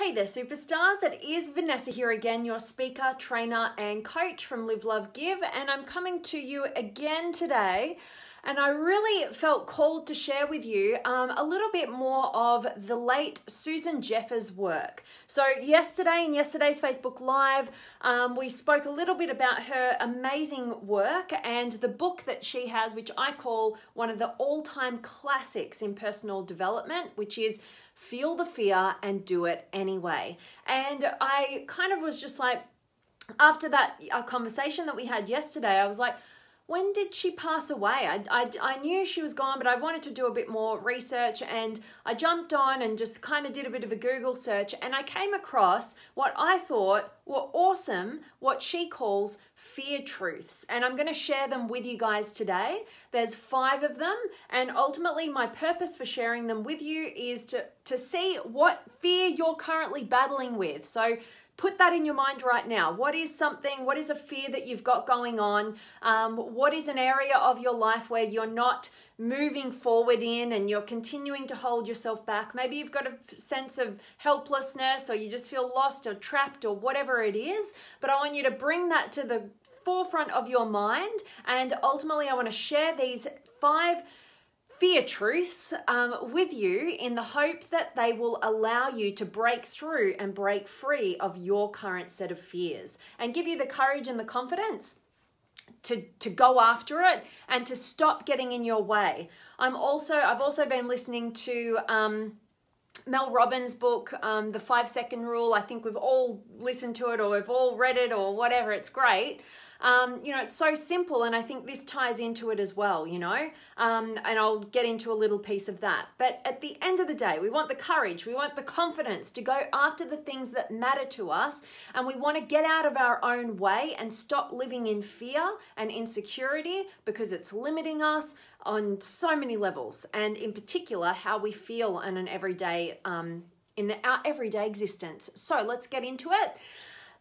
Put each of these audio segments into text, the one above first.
Hey there, superstars. It is Vanessa here again, your speaker, trainer, and coach from Live, Love, Give. And I'm coming to you again today. And I really felt called to share with you um, a little bit more of the late Susan Jeffers' work. So, yesterday, in yesterday's Facebook Live, um, we spoke a little bit about her amazing work and the book that she has, which I call one of the all time classics in personal development, which is feel the fear and do it anyway. And I kind of was just like, after that a conversation that we had yesterday, I was like, when did she pass away? I, I, I knew she was gone, but I wanted to do a bit more research and I jumped on and just kind of did a bit of a Google search and I came across what I thought were awesome, what she calls fear truths. And I'm going to share them with you guys today. There's five of them, and ultimately, my purpose for sharing them with you is to, to see what fear you're currently battling with. So, put that in your mind right now. What is something, what is a fear that you've got going on? Um, what is an area of your life where you're not moving forward in and you're continuing to hold yourself back? Maybe you've got a sense of helplessness or you just feel lost or trapped or whatever it is. But I want you to bring that to the forefront of your mind. And ultimately, I want to share these five fear truths um, with you in the hope that they will allow you to break through and break free of your current set of fears and give you the courage and the confidence to to go after it and to stop getting in your way. I'm also I've also been listening to um, Mel Robbins' book, um, The Five Second Rule. I think we've all listened to it or we've all read it or whatever. It's great. Um, you know, it's so simple, and I think this ties into it as well, you know, um, and I'll get into a little piece of that. But at the end of the day, we want the courage, we want the confidence to go after the things that matter to us, and we want to get out of our own way and stop living in fear and insecurity because it's limiting us on so many levels, and in particular, how we feel in an everyday. Um, in our everyday existence. So let's get into it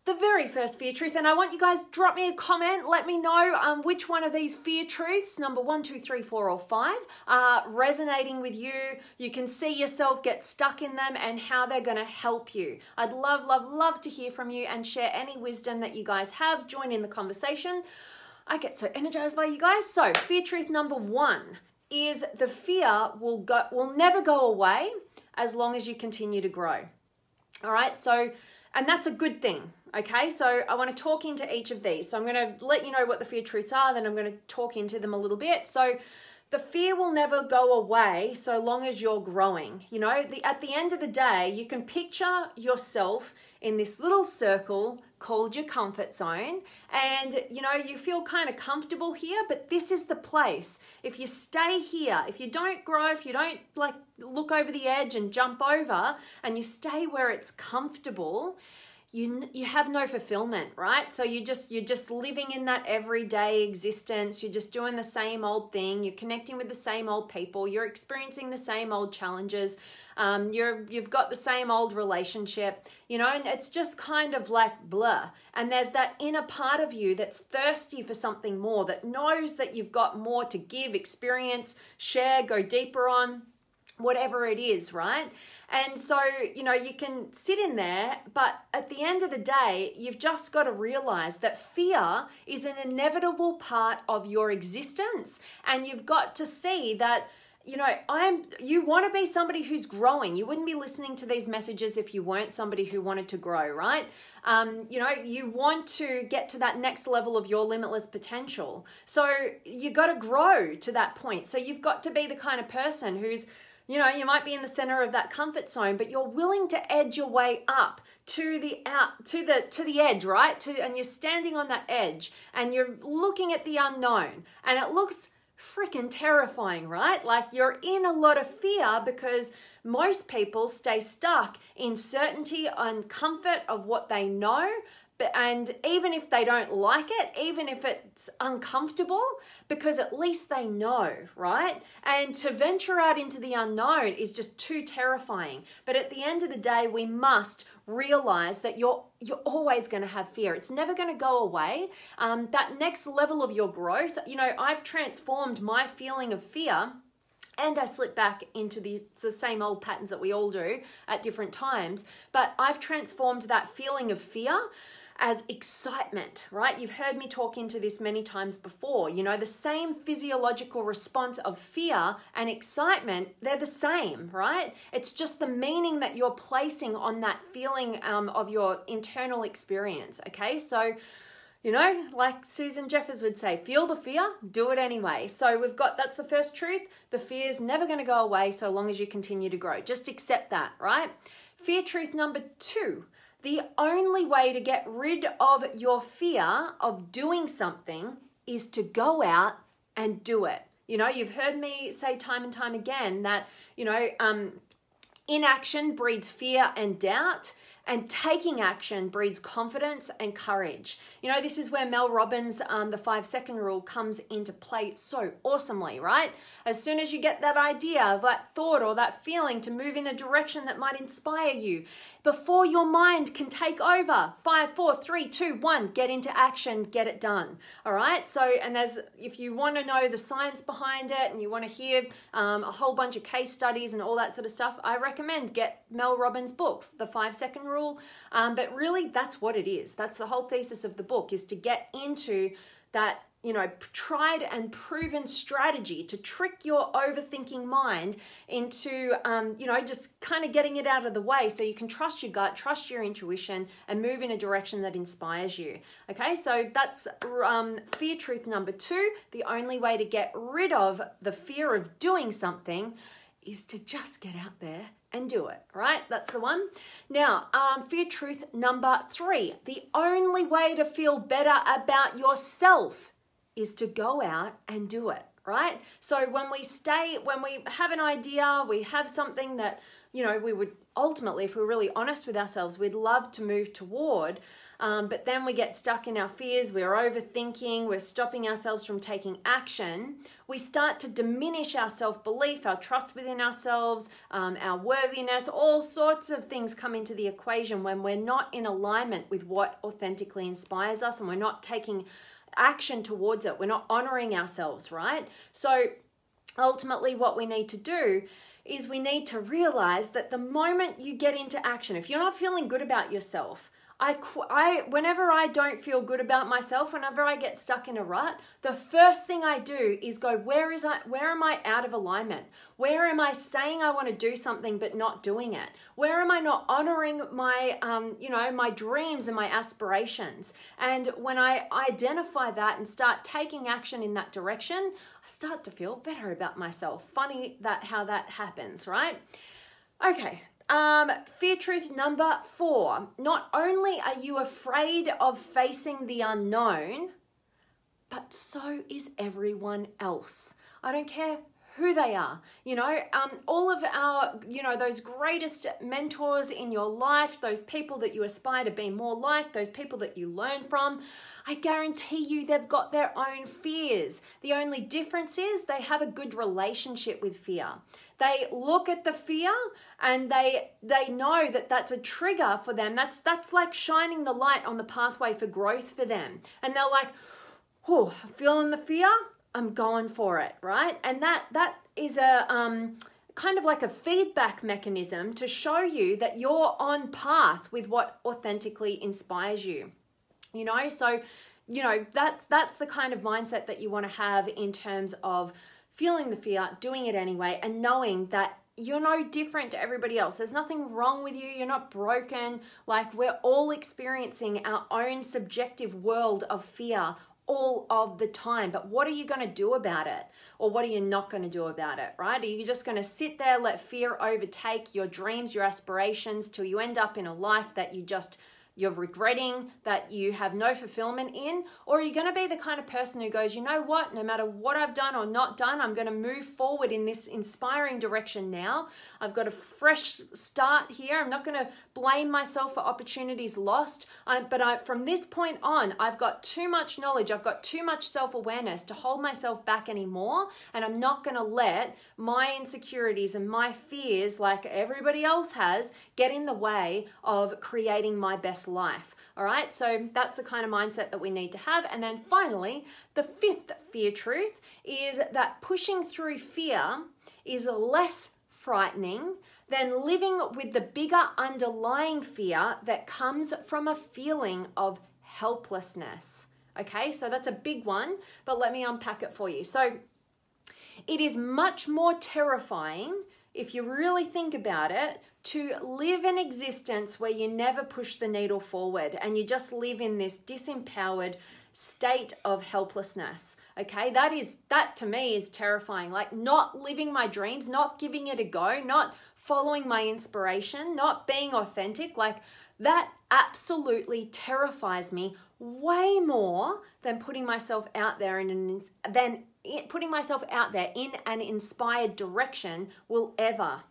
the very first fear truth and i want you guys drop me a comment. Let me know um, which one of these fear truths number one two three four or five are resonating with you. You can see yourself get stuck in them and how they're going to help you. I'd love love love to hear from you and share any wisdom that you guys have. Join in the conversation. I get so energized by you guys. So fear truth number one is the fear will go will never go away as long as you continue to grow. All right so and that's a good thing Okay, so I want to talk into each of these. So I'm going to let you know what the fear truths are, then I'm going to talk into them a little bit. So the fear will never go away so long as you're growing. You know, the, at the end of the day, you can picture yourself in this little circle called your comfort zone and you know you feel kind of comfortable here but this is the place if you stay here if you don't grow if you don't like look over the edge and jump over and you stay where it's comfortable you you have no fulfillment right? So you just you're just living in that everyday existence. You're just doing the same old thing. You're connecting with the same old people. You're experiencing the same old challenges. Um, you're you've got the same old relationship you know and it's just kind of like blur and there's that inner part of you that's thirsty for something more that knows that you've got more to give experience share go deeper on whatever it is, right? And so, you know, you can sit in there, but at the end of the day, you've just got to realize that fear is an inevitable part of your existence. And you've got to see that you know i'm you want to be somebody who's growing you wouldn't be listening to these messages if you weren't somebody who wanted to grow right um, you know you want to get to that next level of your limitless potential so you got to grow to that point so you've got to be the kind of person who's you know, you might be in the center of that comfort zone, but you're willing to edge your way up to the out to the to the edge, right? To and you're standing on that edge and you're looking at the unknown and it looks freaking terrifying, right? Like you're in a lot of fear because most people stay stuck in certainty and comfort of what they know, and even if they don't like it, even if it's uncomfortable, because at least they know, right? And to venture out into the unknown is just too terrifying. But at the end of the day, we must realize that you're you're always going to have fear. It's never going to go away. Um, that next level of your growth, you know, I've transformed my feeling of fear and I slip back into the, the same old patterns that we all do at different times. But I've transformed that feeling of fear as excitement, right? You've heard me talk into this many times before. You know, the same physiological response of fear and excitement, they're the same, right? It's just the meaning that you're placing on that feeling um, of your internal experience, okay? So, you know, like Susan Jeffers would say, feel the fear, do it anyway. So we've got that's the first truth. The fear is never going to go away so long as you continue to grow. Just accept that, right? Fear truth number two the only way to get rid of your fear of doing something is to go out and do it. You know, you've heard me say time and time again that, you know, um, inaction breeds fear and doubt. And taking action breeds confidence and courage. You know, this is where Mel Robbins, um, the five second rule, comes into play so awesomely, right? As soon as you get that idea, that thought, or that feeling to move in a direction that might inspire you, before your mind can take over, five, four, three, two, one, get into action, get it done. All right. So, and there's, if you want to know the science behind it and you want to hear um, a whole bunch of case studies and all that sort of stuff, I recommend get Mel Robbins' book, The Five Second Rule. Um, but really, that's what it is. That's the whole thesis of the book is to get into that you know, tried and proven strategy to trick your overthinking mind into, um, you know, just kind of getting it out of the way so you can trust your gut, trust your intuition, and move in a direction that inspires you. Okay, so that's um, fear truth number two. The only way to get rid of the fear of doing something is to just get out there and do it, right? That's the one. Now, um, fear truth number three the only way to feel better about yourself is to go out and do it, right? So when we stay, when we have an idea, we have something that, you know, we would ultimately, if we're really honest with ourselves, we'd love to move toward. Um, but then we get stuck in our fears, we're overthinking, we're stopping ourselves from taking action. We start to diminish our self belief, our trust within ourselves, um, our worthiness, all sorts of things come into the equation when we're not in alignment with what authentically inspires us and we're not taking action towards it. We're not honoring ourselves, right? So ultimately, what we need to do is we need to realize that the moment you get into action, if you're not feeling good about yourself, I, I, whenever I don't feel good about myself, whenever I get stuck in a rut, the first thing I do is go, where is I, where am I out of alignment? Where am I saying I want to do something but not doing it? Where am I not honoring my, um, you know, my dreams and my aspirations? And when I identify that and start taking action in that direction, I start to feel better about myself. Funny that how that happens, right? Okay, um, fear truth number four. Not only are you afraid of facing the unknown, but so is everyone else. I don't care who they are. You know, um, all of our, you know, those greatest mentors in your life, those people that you aspire to be more like, those people that you learn from, I guarantee you they've got their own fears. The only difference is they have a good relationship with fear. They look at the fear and they they know that that's a trigger for them. That's that's like shining the light on the pathway for growth for them. And they're like, "Oh, feeling the fear? I'm going for it, right? And that that is a um, kind of like a feedback mechanism to show you that you're on path with what authentically inspires you. You know, so you know that's that's the kind of mindset that you want to have in terms of feeling the fear, doing it anyway, and knowing that you're no different to everybody else. There's nothing wrong with you. You're not broken. Like, we're all experiencing our own subjective world of fear all of the time. But what are you going to do about it? Or what are you not going to do about it, right? Are you just going to sit there, let fear overtake your dreams, your aspirations, till you end up in a life that you just you're regretting that you have no fulfillment in? Or are you going to be the kind of person who goes, you know what, no matter what I've done or not done, I'm going to move forward in this inspiring direction now. I've got a fresh start here. I'm not going to blame myself for opportunities lost. I, but I, from this point on, I've got too much knowledge, I've got too much self awareness to hold myself back anymore. And I'm not going to let my insecurities and my fears, like everybody else has, get in the way of creating my best life. All right, so that's the kind of mindset that we need to have. And then finally, the fifth fear truth is that pushing through fear is less frightening than living with the bigger underlying fear that comes from a feeling of helplessness. Okay, so that's a big one, but let me unpack it for you. So, it is much more terrifying if you really think about it to live an existence where you never push the needle forward and you just live in this disempowered state of helplessness okay? That is that to me is terrifying. Like not living my dreams not giving it a go not following my inspiration not being authentic like that absolutely terrifies me way more than putting myself out there in an than putting myself out there in an inspired direction will ever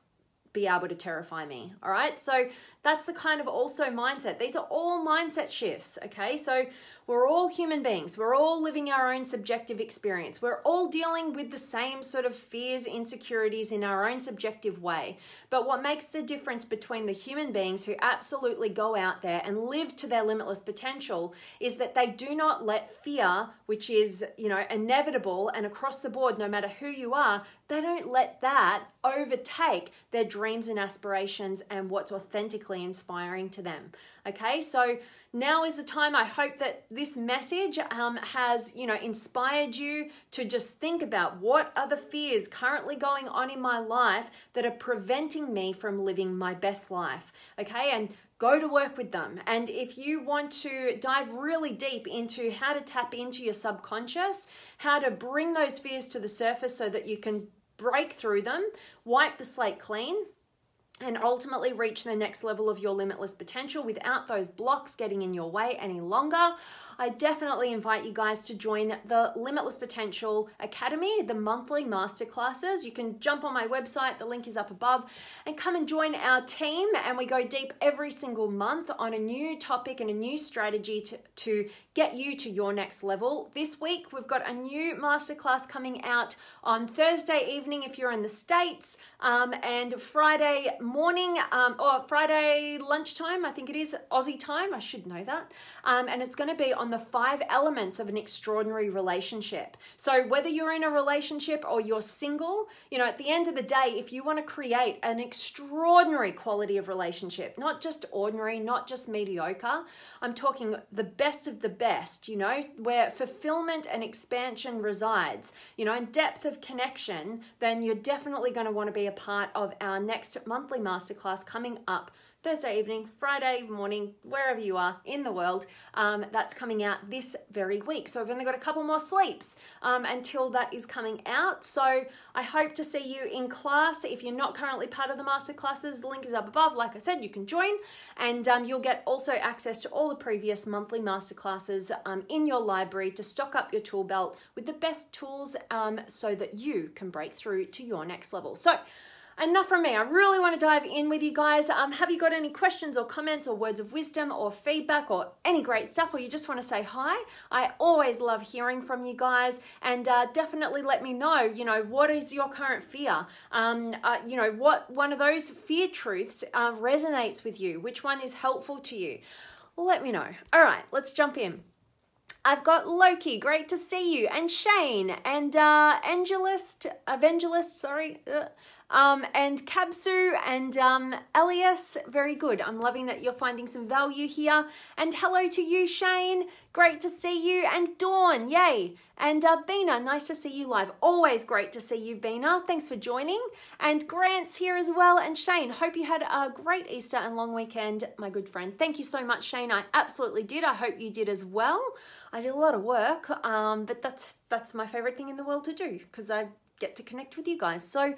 be able to terrify me. All right. So that's the kind of also mindset. These are all mindset shifts. Okay. So we're all human beings. We're all living our own subjective experience. We're all dealing with the same sort of fears, insecurities in our own subjective way. But what makes the difference between the human beings who absolutely go out there and live to their limitless potential is that they do not let fear, which is, you know, inevitable and across the board, no matter who you are, they don't let that overtake their dreams and aspirations and what's authentically inspiring to them. Okay, so now is the time i hope that this message um, has you know inspired you to just think about what are the fears currently going on in my life that are preventing me from living my best life okay and go to work with them. And if you want to dive really deep into how to tap into your subconscious, how to bring those fears to the surface so that you can break through them, wipe the slate clean, and ultimately reach the next level of your limitless potential without those blocks getting in your way any longer. I definitely invite you guys to join the Limitless Potential Academy, the monthly masterclasses. You can jump on my website, the link is up above, and come and join our team. And we go deep every single month on a new topic and a new strategy to, to get you to your next level. This week, we've got a new masterclass coming out on Thursday evening if you're in the States, um, and Friday morning um, or Friday lunchtime, I think it is Aussie time, I should know that. Um, and it's going to be on the five elements of an extraordinary relationship. So, whether you're in a relationship or you're single, you know, at the end of the day, if you want to create an extraordinary quality of relationship, not just ordinary, not just mediocre, I'm talking the best of the best, you know, where fulfillment and expansion resides, you know, and depth of connection, then you're definitely going to want to be a part of our next monthly masterclass coming up Thursday evening, Friday morning, wherever you are in the world. Um, that's coming out this very week. So I've only got a couple more sleeps um, until that is coming out. So I hope to see you in class. If you're not currently part of the master classes, the link is up above. Like I said, you can join and um, you'll get also access to all the previous monthly master classes um, in your library to stock up your tool belt with the best tools um, so that you can break through to your next level. So enough from me. I really want to dive in with you guys. Um, have you got any questions or comments or words of wisdom or feedback or any great stuff, or you just want to say hi? I always love hearing from you guys, and uh, definitely let me know. You know, what is your current fear? Um, uh, you know, what one of those fear truths uh, resonates with you? Which one is helpful to you? Let me know. All right, let's jump in. I've got Loki, great to see you, and Shane, and uh, Angelist, Evangelist, sorry, uh, um, and Kabsu and um, Elias, very good. I'm loving that you're finding some value here. And hello to you, Shane. Great to see you. And Dawn, yay. And uh, Bina, nice to see you live. Always great to see you, Bina. Thanks for joining. And Grant's here as well. And Shane, hope you had a great Easter and long weekend, my good friend. Thank you so much, Shane. I absolutely did. I hope you did as well. I did a lot of work, um, but that's that's my favorite thing in the world to do because I get to connect with you guys. So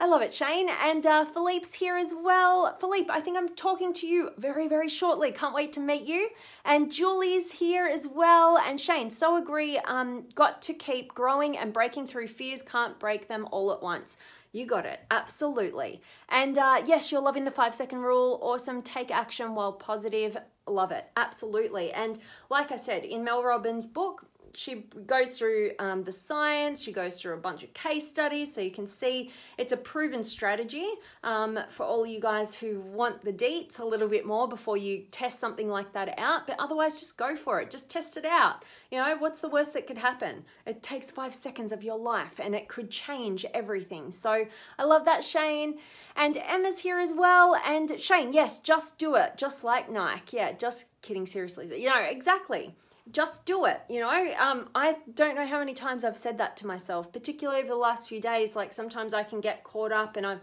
I love it, Shane. And uh, Philippe's here as well. Philippe, I think I'm talking to you very, very shortly. Can't wait to meet you. And Julie's here as well. And Shane, so agree. Um, got to keep growing and breaking through fears. Can't break them all at once. You got it. Absolutely. And uh, yes, you're loving the five second rule. Awesome. Take action while positive. Love it. Absolutely. And like I said, in Mel Robbins' book, she goes through um, the science. She goes through a bunch of case studies, so you can see it's a proven strategy um, for all you guys who want the deets a little bit more before you test something like that out. But otherwise, just go for it. Just test it out. You know, what's the worst that could happen? It takes five seconds of your life, and it could change everything. So I love that, Shane. And Emma's here as well. And Shane, yes, just do it, just like Nike. Yeah, just kidding. Seriously, you know exactly just do it you know? Um, i don't know how many times i've said that to myself particularly over the last few days like sometimes i can get caught up and i'm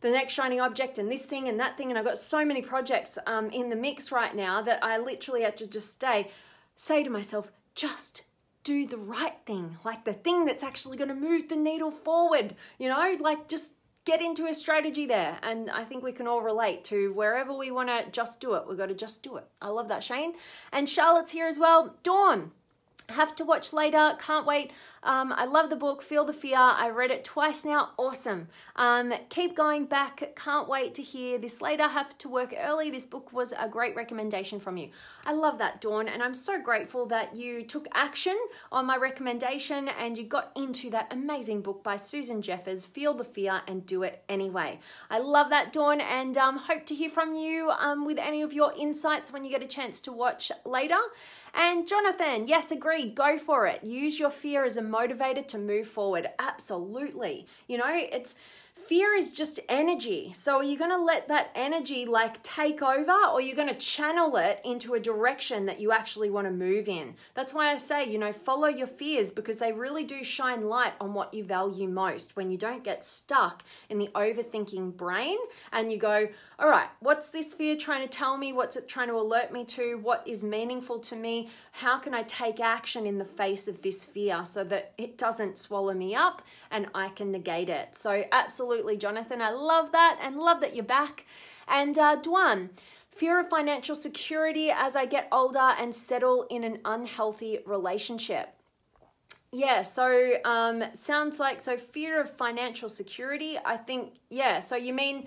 the next shiny object and this thing and that thing and i've got so many projects um, in the mix right now that i literally have to just stay say to myself just do the right thing like the thing that's actually going to move the needle forward you know? Like just get into a strategy there. And I think we can all relate to wherever we want to just do it, we've got to just do it. I love that, Shane. And Charlotte's here as well. Dawn, have to watch later. Can't wait. Um, I love the book, Feel the Fear. I read it twice now. Awesome. Um, keep going back. Can't wait to hear this later. Have to work early. This book was a great recommendation from you. I love that, Dawn, and I'm so grateful that you took action on my recommendation and you got into that amazing book by Susan Jeffers, Feel the Fear and Do It Anyway. I love that, Dawn, and um, hope to hear from you um, with any of your insights when you get a chance to watch later. And Jonathan, yes, agreed, go for it. Use your fear as a motivator to move forward. Absolutely. You know, it's fear is just energy. So are you going to let that energy like take over or you're going to channel it into a direction that you actually want to move in? That's why I say, you know, follow your fears because they really do shine light on what you value most when you don't get stuck in the overthinking brain and you go, all right, what's this fear trying to tell me? What's it trying to alert me to? What is meaningful to me? How can I take action in the face of this fear so that it doesn't swallow me up and I can negate it? So, absolutely Jonathan. I love that and love that you're back. And uh, Dwan, fear of financial security as I get older and settle in an unhealthy relationship. Yeah, so um, sounds like so fear of financial security. I think yeah. So you mean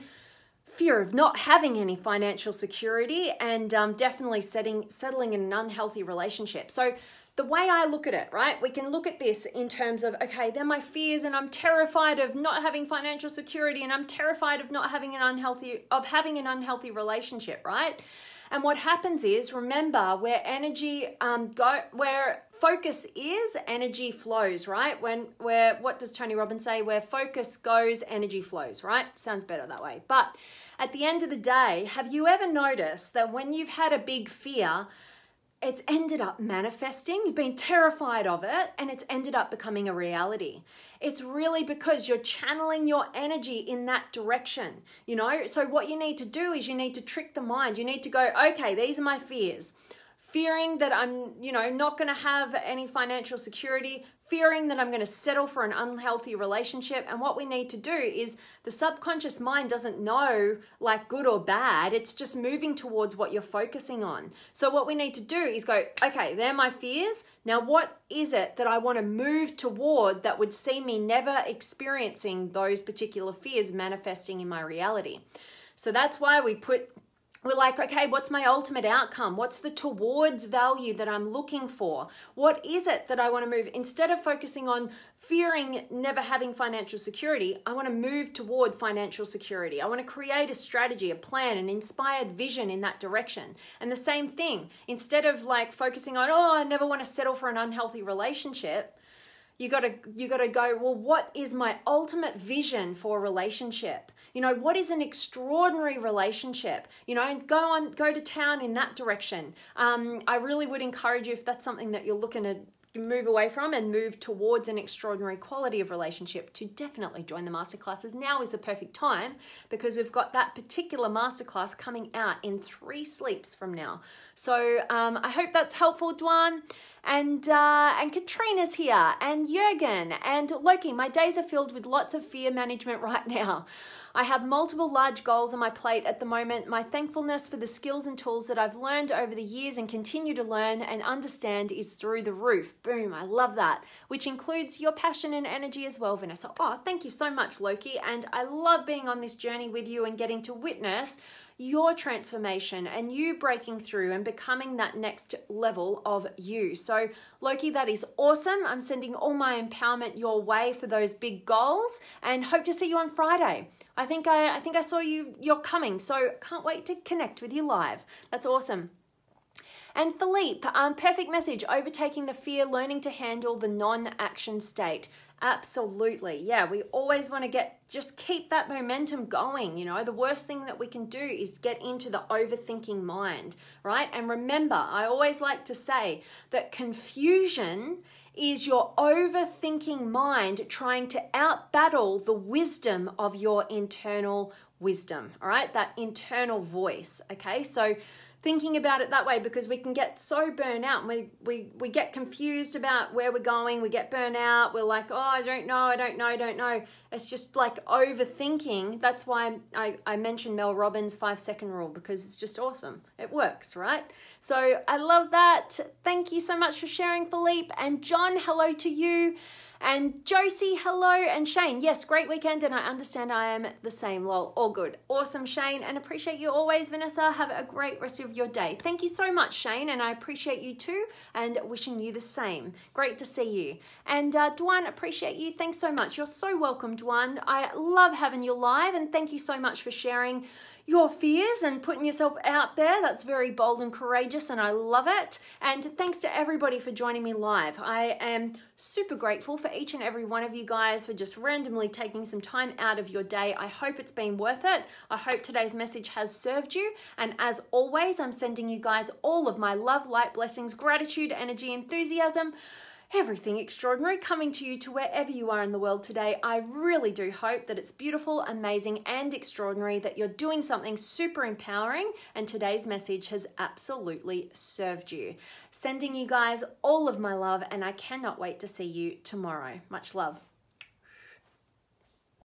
fear of not having any financial security and um, definitely setting settling in an unhealthy relationship. So the way I look at it, right? We can look at this in terms of, okay, they're my fears and I'm terrified of not having financial security and I'm terrified of not having an unhealthy, of having an unhealthy relationship, right? And what happens is, remember, where energy um, go, where focus is, energy flows, right? When where what does Tony Robbins say? Where focus goes, energy flows, right? Sounds better that way. But at the end of the day, have you ever noticed that when you've had a big fear, it's ended up manifesting. You've been terrified of it and it's ended up becoming a reality. It's really because you're channeling your energy in that direction, you know? So, what you need to do is you need to trick the mind. You need to go, okay, these are my fears fearing that I'm, you know, not going to have any financial security, fearing that I'm going to settle for an unhealthy relationship. And what we need to do is the subconscious mind doesn't know like good or bad, it's just moving towards what you're focusing on. So, what we need to do is go, okay, they're my fears. Now, what is it that I want to move toward that would see me never experiencing those particular fears manifesting in my reality? So, that's why we put we're like, okay, what's my ultimate outcome? What's the towards value that I'm looking for? What is it that I want to move? Instead of focusing on fearing never having financial security, I want to move toward financial security. I want to create a strategy, a plan, an inspired vision in that direction. And the same thing, instead of like focusing on, oh, I never want to settle for an unhealthy relationship, you got to you got to go well what is my ultimate vision for a relationship you know what is an extraordinary relationship? You know go on go to town in that direction. Um, i really would encourage you if that's something that you're looking to move away from and move towards an extraordinary quality of relationship to definitely join the masterclasses. Now is the perfect time because we've got that particular masterclass coming out in three sleeps from now. So um, i hope that's helpful dwan. And uh, and Katrina's here, and Jurgen, and Loki. My days are filled with lots of fear management right now. I have multiple large goals on my plate at the moment. My thankfulness for the skills and tools that I've learned over the years and continue to learn and understand is through the roof. Boom, I love that. Which includes your passion and energy as well, Vanessa. Oh, thank you so much, Loki. And I love being on this journey with you and getting to witness your transformation and you breaking through and becoming that next level of you. So, Loki, that is awesome. I'm sending all my empowerment your way for those big goals and hope to see you on Friday. I think I, I think I saw you you're coming, so can't wait to connect with you live. That's awesome. And Philippe, um, perfect message overtaking the fear, learning to handle the non action state. Absolutely. Yeah, we always want to get just keep that momentum going. You know, the worst thing that we can do is get into the overthinking mind, right? And remember, I always like to say that confusion is your overthinking mind trying to outbattle the wisdom of your internal wisdom, all right? That internal voice, okay? So thinking about it that way because we can get so burnt out and we, we, we get confused about where we're going. We get burnt out. We're like, oh, I don't know, I don't know, I don't know. It's just like overthinking. That's why I, I mentioned Mel Robbins' five second rule because it's just awesome. It works, right? So I love that. Thank you so much for sharing, Philippe. And John, hello to you. And Josie, hello. And Shane, yes, great weekend. And I understand I am the same. Lol, all good. Awesome, Shane. And appreciate you always, Vanessa. Have a great rest of your day. Thank you so much, Shane. And I appreciate you too. And wishing you the same. Great to see you. And uh, Dwan, appreciate you. Thanks so much. You're so welcome, Dwan. I love having you live. And thank you so much for sharing your fears and putting yourself out there. That's very bold and courageous, and I love it. And thanks to everybody for joining me live. I am super grateful for each and every one of you guys for just randomly taking some time out of your day. I hope it's been worth it. I hope today's message has served you. And as always, I'm sending you guys all of my love, light, blessings, gratitude, energy, enthusiasm everything extraordinary coming to you to wherever you are in the world today. I really do hope that it's beautiful, amazing, and extraordinary, that you're doing something super empowering, and today's message has absolutely served you. Sending you guys all of my love, and I cannot wait to see you tomorrow. Much love.